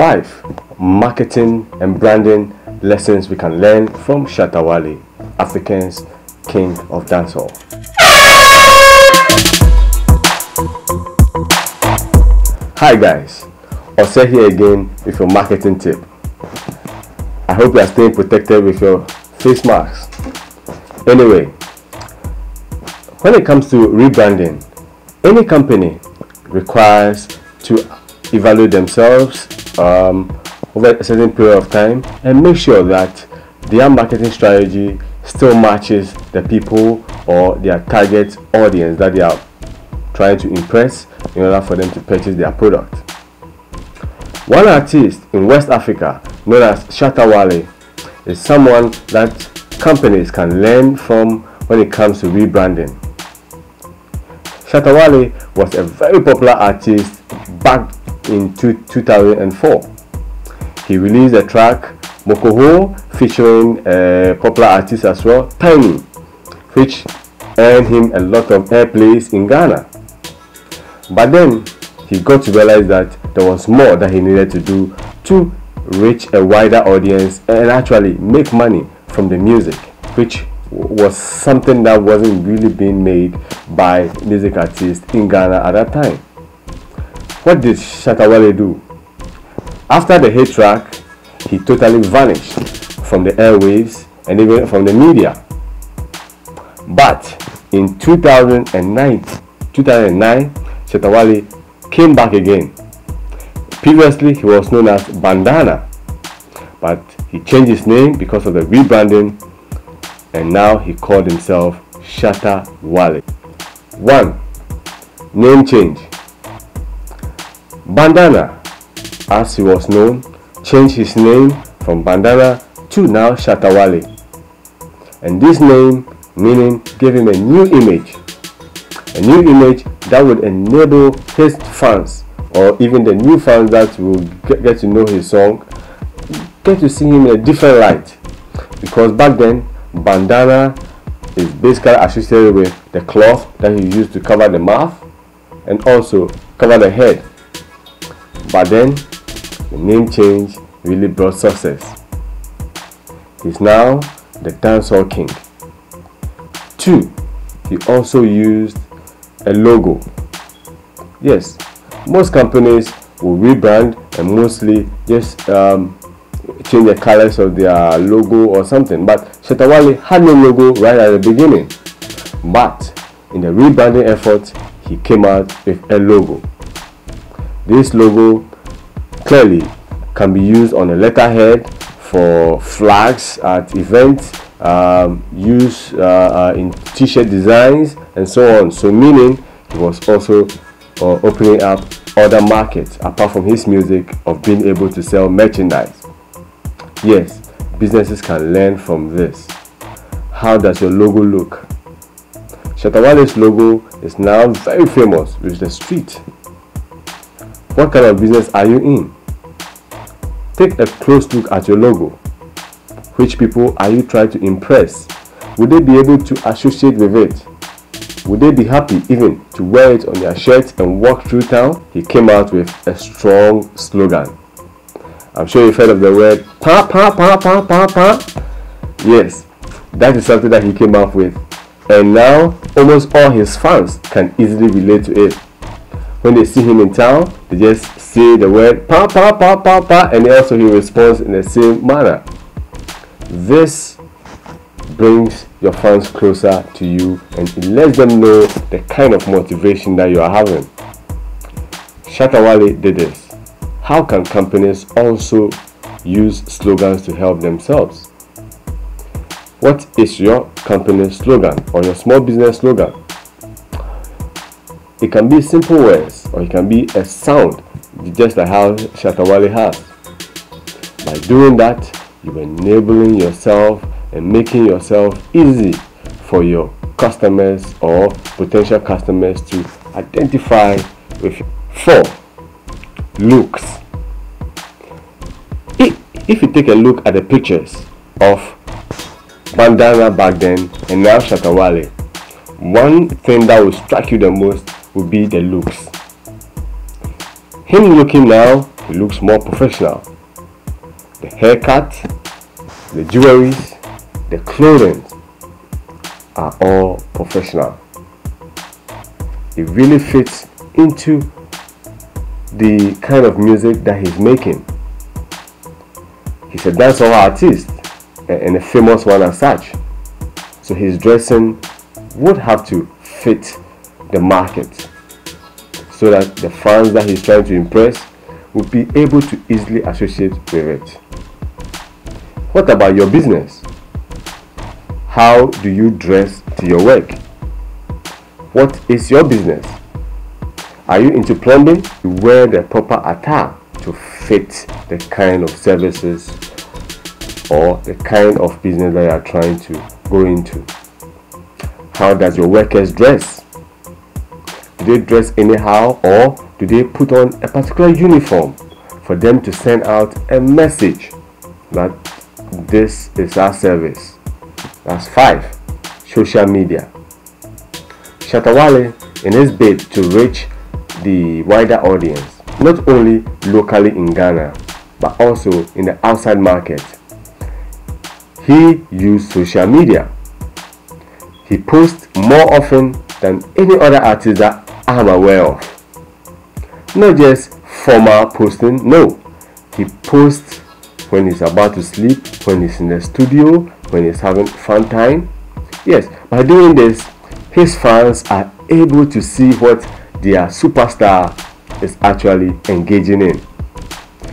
5. Marketing and branding lessons we can learn from Shatta Wale, Africa's king of dancehall. Hi guys, Ose here again with your marketing tip. I hope you are staying protected with your face masks. Anyway, when it comes to rebranding, any company requires to evaluate themselves um, over a certain period of time and make sure that their marketing strategy still matches the people or their target audience that they are trying to impress in order for them to purchase their product. One artist in West Africa known as Shatta Wale is someone that companies can learn from when it comes to rebranding. Shatta Wale was a very popular artist back in two, 2004. He released a track Mokoho featuring a popular artist as well, Tinny, which earned him a lot of airplays in Ghana. But then he got to realize that there was more that he needed to do to reach a wider audience and actually make money from the music, which was something that wasn't really being made by music artists in Ghana at that time. What did Shatta Wale do? After the hit track, he totally vanished from the airwaves and even from the media. But in 2009, 2009 Shatta Wale came back again. Previously, he was known as Bandana, but he changed his name because of the rebranding and now he called himself Shatta Wale. 1. Name change. Bandana, as he was known, changed his name from Bandana to now Shatta Wale. And this name meaning gave him a new image. A new image that would enable his fans or even the new fans that will get, get to know his song get to see him in a different light. Because back then bandana is basically associated with the cloth that he used to cover the mouth and also cover the head. But then the name change really brought success. He's now the dancehall king. Two, he also used a logo. Yes, most companies will rebrand and mostly just um, change the colors of their logo or something. But Shatta Wale had no logo right at the beginning. But in the rebranding effort, he came out with a logo. This logo clearly can be used on a letterhead for flags at events, um, used uh, uh, in t-shirt designs and so on. So meaning he was also uh, opening up other markets apart from his music of being able to sell merchandise. Yes, businesses can learn from this. How does your logo look? Shatta Wale's logo is now very famous with the street. What kind of business are you in? Take a close look at your logo. Which people are you trying to impress? Would they be able to associate with it? Would they be happy even to wear it on their shirt and walk through town? He came out with a strong slogan I'm sure you've heard of the word pa pa pa pa pa pa. Yes, that is something that he came up with. And now almost all his fans can easily relate to it. When they see him in town, they just say the word pa pa pa pa pa and also he responds in the same manner. This brings your fans closer to you and it lets them know the kind of motivation that you are having. Shatta Wale did this. How can companies also use slogans to help themselves? What is your company slogan or your small business slogan? It can be simple words or it can be a sound, just like how Shatta Wale has. By doing that, you're enabling yourself and making yourself easy for your customers or potential customers to identify with you. Four, looks if you take a look at the pictures of Bandana back then and now Shatta Wale, one thing that will strike you the most would be the looks. Him looking now, he looks more professional. The haircut, the jewelry, the clothing are all professional. It really fits into the kind of music that he's making. He's a dancehall artist and a famous one as such. So his dressing would have to fit the market so that the fans that he's trying to impress will be able to easily associate with it. What about your business? How do you dress to your work? What is your business? Are you into plumbing? You wear the proper attire to fit the kind of services or the kind of business that you are trying to go into. How does your workers dress? Do they dress anyhow or do they put on a particular uniform for them to send out a message that this is our service? That's five. Social media. Shatta Wale, in his bid to reach the wider audience, not only locally in Ghana, but also in the outside market, he used social media. He posts more often than any other artist that I'm aware of. Not just formal posting, no. He posts when he's about to sleep, when he's in the studio, when he's having fun time. Yes, by doing this, his fans are able to see what their superstar is actually engaging in.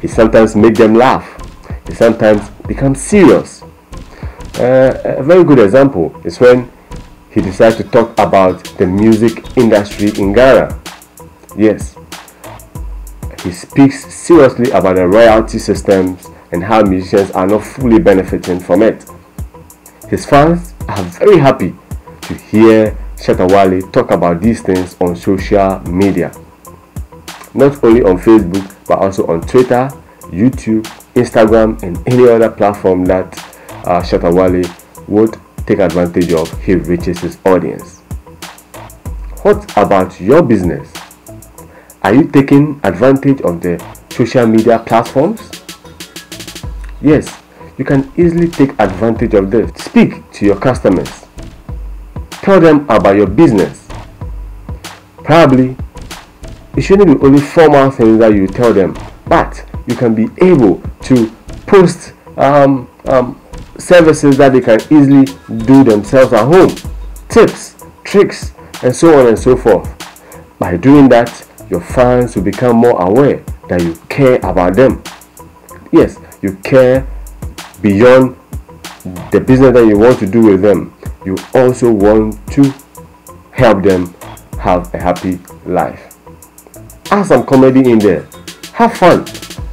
He sometimes makes them laugh. He sometimes becomes serious. Uh, a very good example is when he decided to talk about the music industry in Ghana. Yes, he speaks seriously about the royalty systems and how musicians are not fully benefiting from it. His fans are very happy to hear Shatta Wale talk about these things on social media. Not only on Facebook, but also on Twitter, YouTube, Instagram, and any other platform that uh, Shatta Wale would take advantage of, he reaches his audience. What about your business? Are you taking advantage of the social media platforms? Yes, you can easily take advantage of this. Speak to your customers. Tell them about your business. Probably, it shouldn't be only formal things that you tell them, but you can be able to post um, um, services that they can easily do themselves at home, tips, tricks, and so on and so forth. By doing that, your fans will become more aware that you care about them. Yes, you care beyond the business that you want to do with them. You also want to help them have a happy life. Add some comedy in there. Have fun.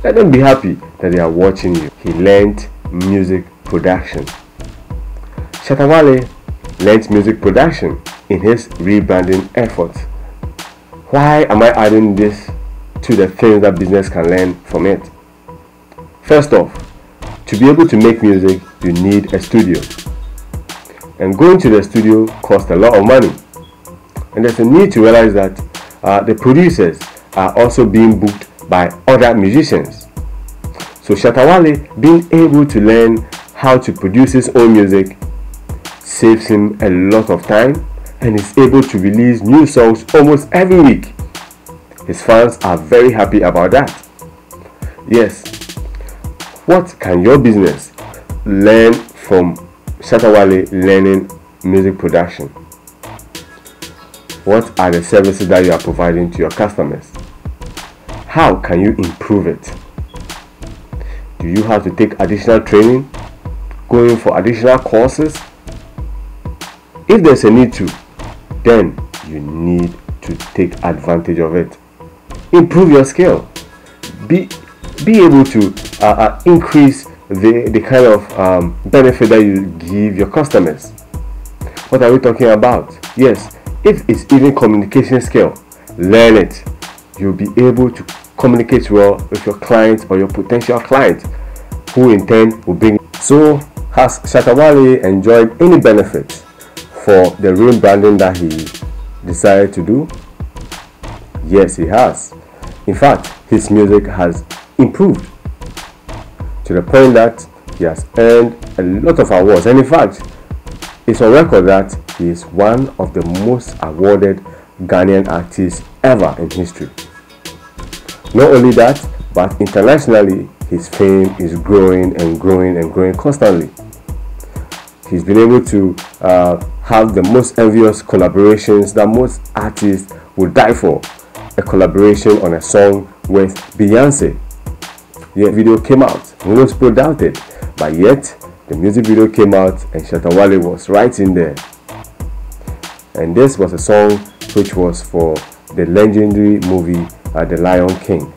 Let them be happy that they are watching you. He learned music production. Shatta Wale learned music production in his rebranding efforts. Why am I adding this to the things that business can learn from it? First off, to be able to make music, you need a studio. And going to the studio costs a lot of money. And there's a need to realize that uh, the producers are also being booked by other musicians. So Shatta Wale being able to learn how to produce his own music saves him a lot of time and is able to release new songs almost every week. His fans are very happy about that. Yes, what can your business learn from Shatta Wale learning music production? What are the services that you are providing to your customers? How can you improve it? Do you have to take additional training? Going for additional courses? If there's a need to, then you need to take advantage of it. Improve your skill. Be be able to uh, uh, increase the, the kind of um, benefit that you give your customers. What are we talking about? Yes, if it's even communication skill, learn it. You'll be able to communicate well with your clients or your potential client, who in turn will bring. So, has Shatta Wale enjoyed any benefits for the rebranding that he decided to do? Yes, he has. In fact, his music has improved to the point that he has earned a lot of awards. And in fact, it's on record that he is one of the most awarded Ghanaian artists ever in history. Not only that, but internationally, his fame is growing and growing and growing constantly. He's been able to uh, have the most envious collaborations that most artists would die for. A collaboration on a song with Beyonce. The video came out, most people doubted, but yet the music video came out and Shatta Wale was right in there. And this was a song which was for the legendary movie uh, The Lion King.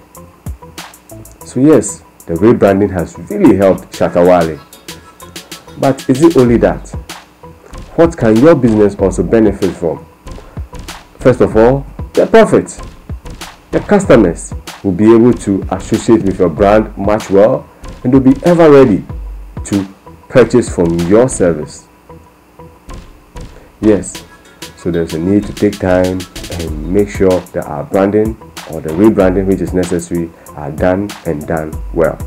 So yes, the rebranding has really helped Shatta Wale. But is it only that? What can your business also benefit from? First of all, the profits. The customers will be able to associate with your brand much well and will be ever ready to purchase from your service. Yes, so there's a need to take time and make sure that our branding or the rebranding which is necessary are done and done well.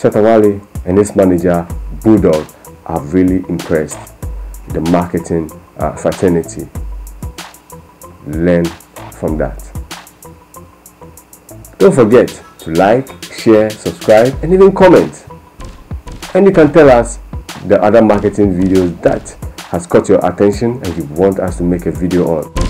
Shatta and his manager Bulldog have really impressed the marketing uh, fraternity. Learn from that. Don't forget to like, share, subscribe, and even comment. And you can tell us the other marketing videos that has caught your attention and you want us to make a video on.